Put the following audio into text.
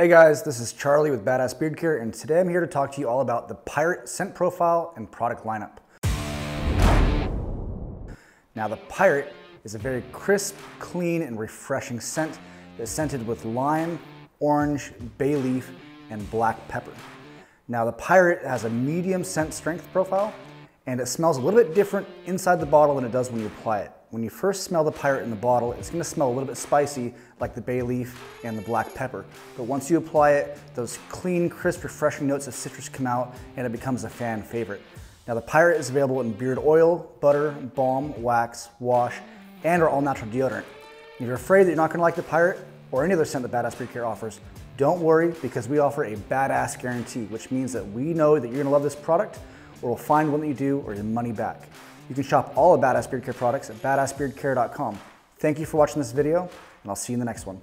Hey guys, this is Charlie with Badass Beard Care, and today I'm here to talk to you all about the Pirate scent profile and product lineup. Now the Pirate is a very crisp, clean, and refreshing scent that's scented with lime, orange, bay leaf, and black pepper. Now the Pirate has a medium scent strength profile, and it smells a little bit different inside the bottle than it does when you apply it. When you first smell the pirate in the bottle, it's gonna smell a little bit spicy like the bay leaf and the black pepper. But once you apply it, those clean, crisp, refreshing notes of citrus come out and it becomes a fan favorite. Now the pirate is available in beard oil, butter, balm, wax, wash, and our all natural deodorant. If you're afraid that you're not gonna like the pirate or any other scent that Badass Beard Care offers, don't worry because we offer a badass guarantee, which means that we know that you're gonna love this product or we'll find one that you do or your money back. You can shop all of Badass Beard Care products at badassbeardcare.com. Thank you for watching this video, and I'll see you in the next one.